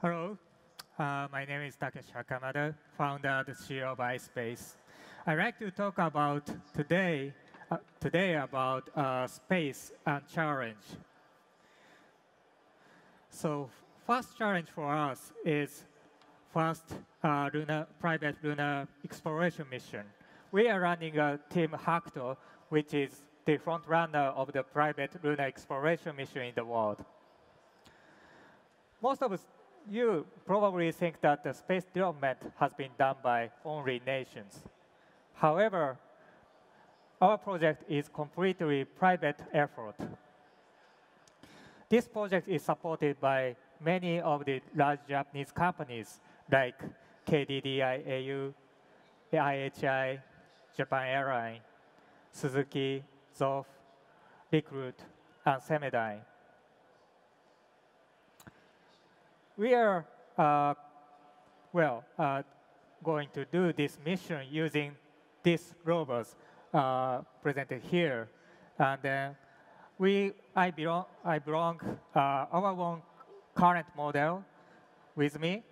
Hello, uh, my name is Takeshi Hakamada, founder and CEO of iSpace. I'd like to talk about today, uh, today about uh, space and challenge. So first challenge for us is first uh, lunar, private lunar exploration mission. We are running a team Hakuto, which is the front runner of the private lunar exploration mission in the world. Most of you probably think that the space development has been done by only nations. However, our project is completely private effort. This project is supported by many of the large Japanese companies like KDDI, au, IHI, Japan Airlines, Suzuki, Zoff, Recruit, and Cemedine. We are, uh, well, uh, going to do this mission using these rovers uh, presented here. And then we, I belong, I belong uh, our own current model with me.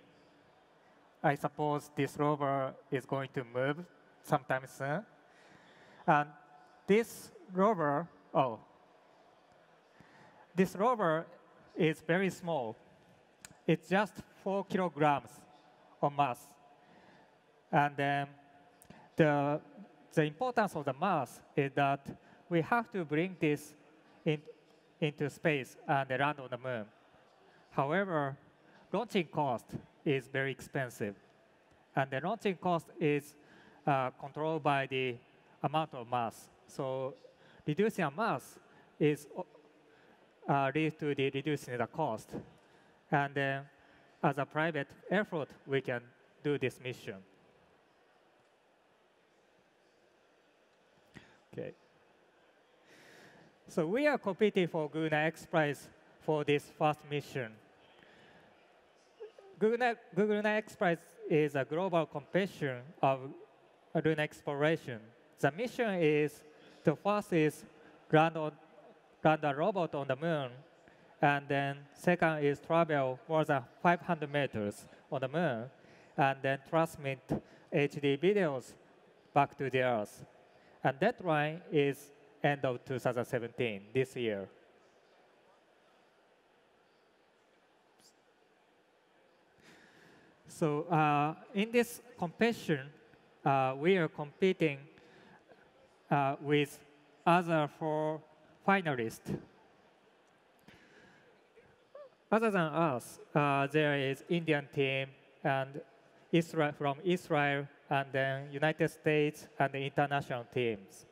I suppose this rover is going to move sometime soon. And this rover, oh, this rover is very small. It's just four kilograms of mass. And then the, the importance of the mass is that we have to bring this in, into space and land on the moon. However, launching cost is very expensive. And the launching cost is uh, controlled by the amount of mass. So reducing a mass is uh, leads to the reducing the cost. And then as a private effort, we can do this mission. Okay. So we are competing for Google X Prize for this first mission. Google, Google X Prize is a global competition of lunar exploration. The mission is the first is land, on, land a robot on the moon and then second is travel more than 500 meters on the moon, and then transmit HD videos back to the Earth. And that line is end of 2017, this year. So uh, in this competition, uh, we are competing uh, with other four finalists. Other than us, uh, there is Indian team and Israel from Israel and then United States and the international teams.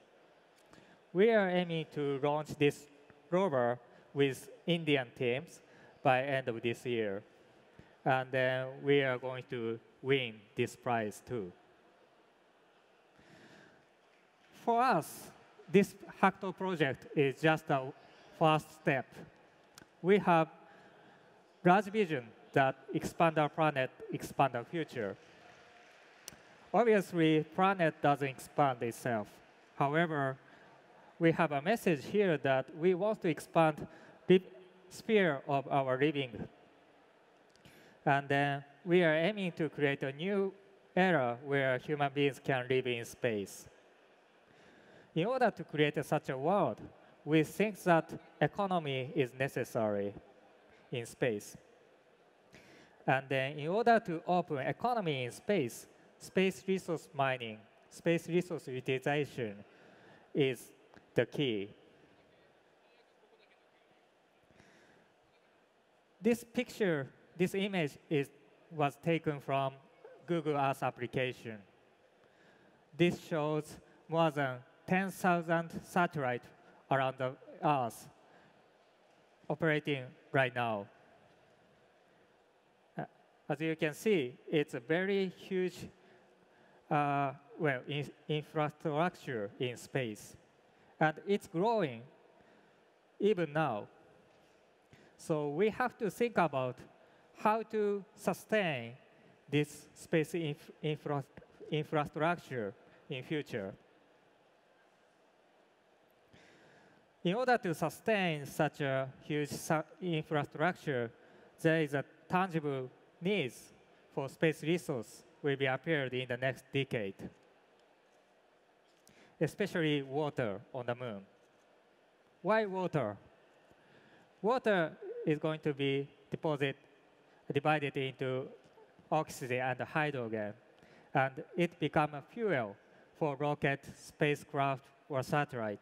We are aiming to launch this rover with Indian teams by end of this year. And then we are going to win this prize too. For us, this Hakuto project is just a first step. We have large vision that expand our planet, expand our future. Obviously, planet doesn't expand itself. However, we have a message here that we want to expand the sphere of our living. And then we are aiming to create a new era where human beings can live in space. In order to create such a world, we think that economy is necessary in space. And then in order to open economy in space, space resource mining, space resource utilization is the key. This picture, this image is, was taken from Google Earth application. This shows more than 10,000 satellites around the Earth operating right now. Uh, as you can see, it's a very huge, uh, well, in infrastructure in space. And it's growing even now. So we have to think about how to sustain this space inf infra infrastructure in future. In order to sustain such a huge infrastructure, there is a tangible needs for space resource will be appeared in the next decade, especially water on the moon. Why water? Water is going to be deposit, divided into oxygen and hydrogen, and it become a fuel for rocket, spacecraft, or satellite.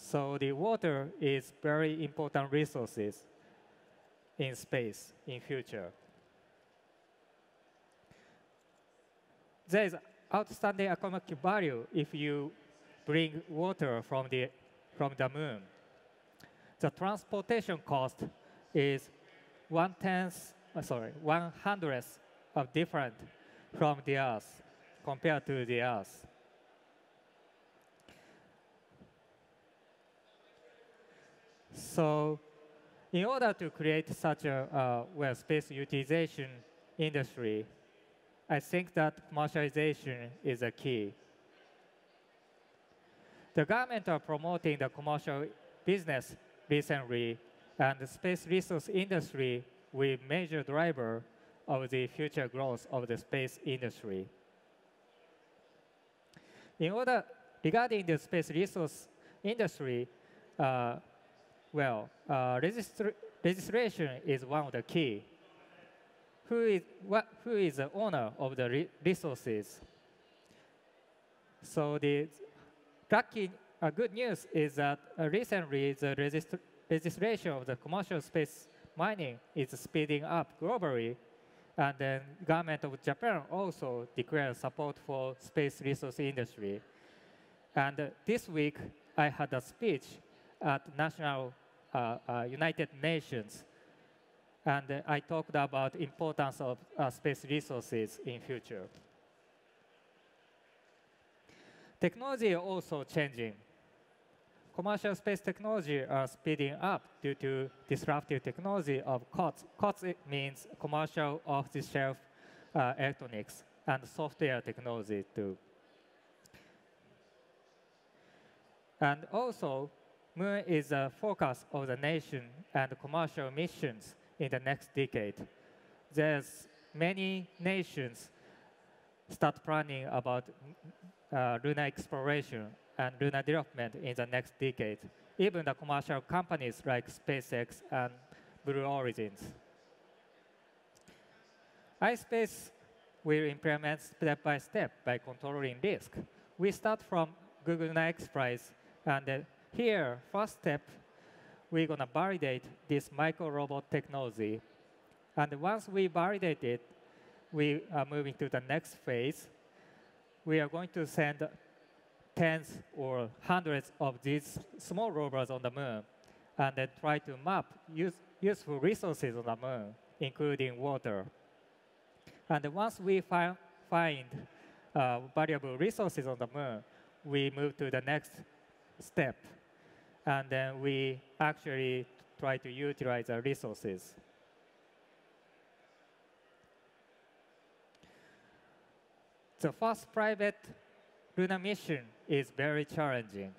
So the water is very important resources in space in future. There is outstanding economic value if you bring water from the, from the moon. The transportation cost is one tenth, uh, sorry, one hundredth of different from the Earth compared to the Earth. So in order to create such a uh, well space utilization industry, I think that commercialization is a key. The government are promoting the commercial business recently, and the space resource industry will be major driver of the future growth of the space industry. In order, regarding the space resource industry, uh, well, uh, registra registration is one of the key. Who is, what, who is the owner of the re resources? So the lucky, uh, good news is that uh, recently the registr registration of the commercial space mining is speeding up globally, and then government of Japan also declared support for space resource industry. And uh, this week, I had a speech at National uh, uh, United Nations. And uh, I talked about importance of space resources in future. Technology also changing. Commercial space technology are speeding up due to disruptive technology of COTS. COTS means commercial off-the-shelf uh, electronics and software technology too. And also, Moon is a focus of the nation and commercial missions in the next decade. There's many nations start planning about uh, lunar exploration and lunar development in the next decade. Even the commercial companies like SpaceX and Blue Origins. iSpace will implement step by step by controlling risk. We start from Google X Prize and here, first step, we're going to validate this micro robot technology. And once we validate it, we are moving to the next phase. We are going to send tens or hundreds of these small rovers on the moon and then try to map use, useful resources on the moon, including water. And once we fi find uh, valuable resources on the moon, we move to the next step and then we actually try to utilize the resources. The first private lunar mission is very challenging,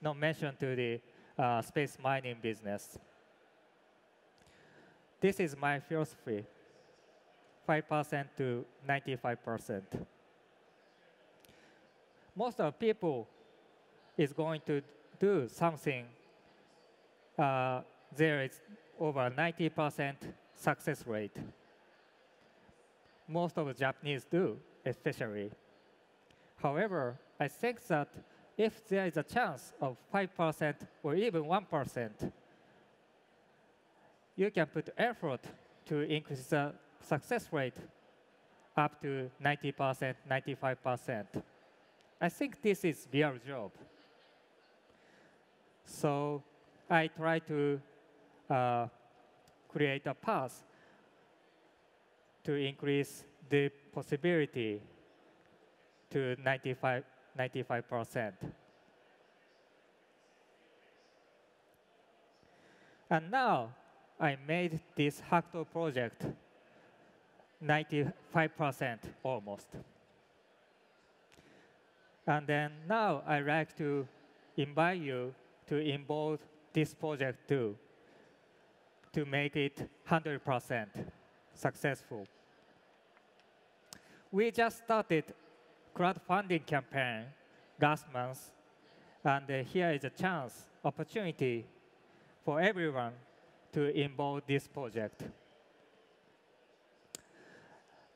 not mentioned to the uh, space mining business. This is my philosophy, 5% to 95%. Most of people is going to do something, uh, there is over 90% success rate. Most of the Japanese do, especially. However, I think that if there is a chance of 5% or even 1%, you can put effort to increase the success rate up to 90%, 95%. I think this is real job. So I try to uh, create a path to increase the possibility to 95, 95%. And now I made this Hakuto project 95% almost. And then now I like to invite you to involve this project too. to make it 100% successful. We just started crowdfunding campaign last month, and uh, here is a chance, opportunity for everyone to involve this project.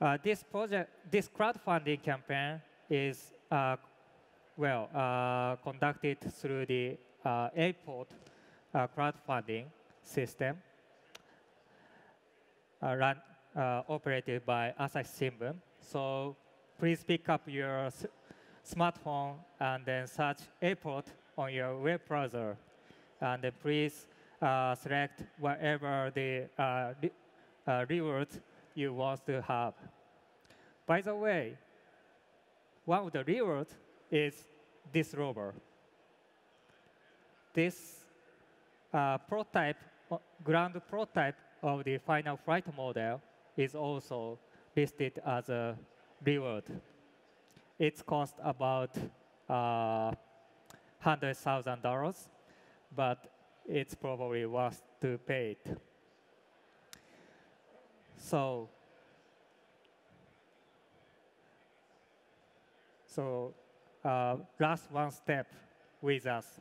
Uh, this project, this crowdfunding campaign is uh, well uh, conducted through the uh, A-port uh, crowdfunding system uh, run, operated by Asahi Shimbun. So please pick up your smartphone and then search A-port on your web browser. And then please uh, select whatever the uh, uh, rewards you want to have. By the way, one of the rewards is this rover. This uh, prototype, uh, ground prototype of the final flight model is also listed as a reward. It's cost about uh, $100,000, but it's probably worth to pay it. So, so uh, last one step with us.